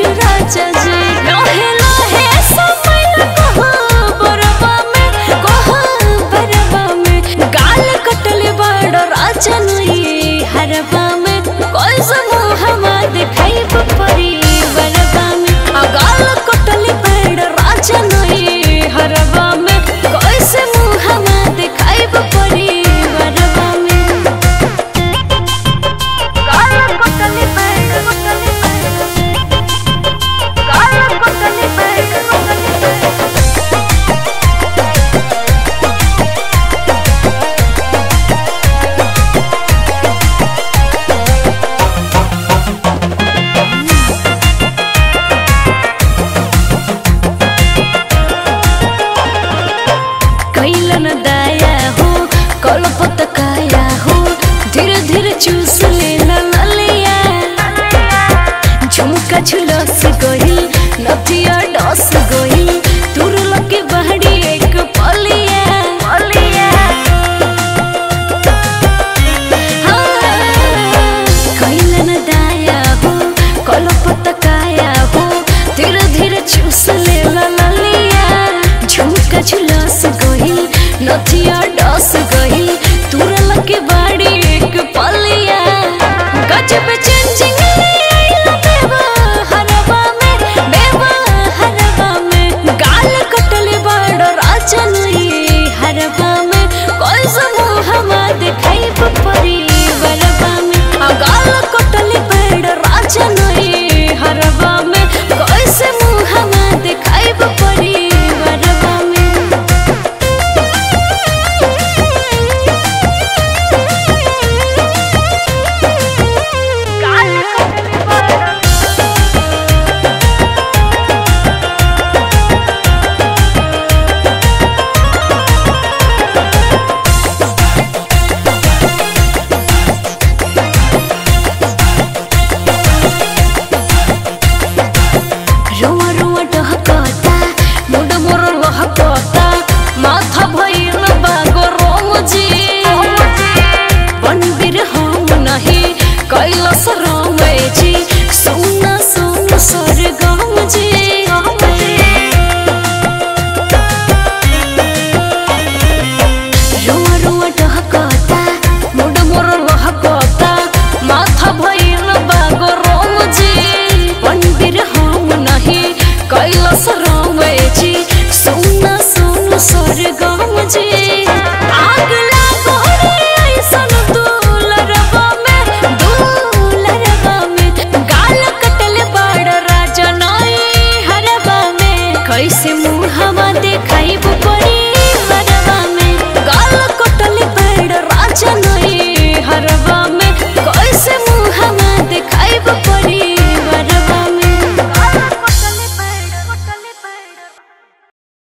रोज राजा कचिया डस गई तू लगे बाड़ी एक पलिया गजब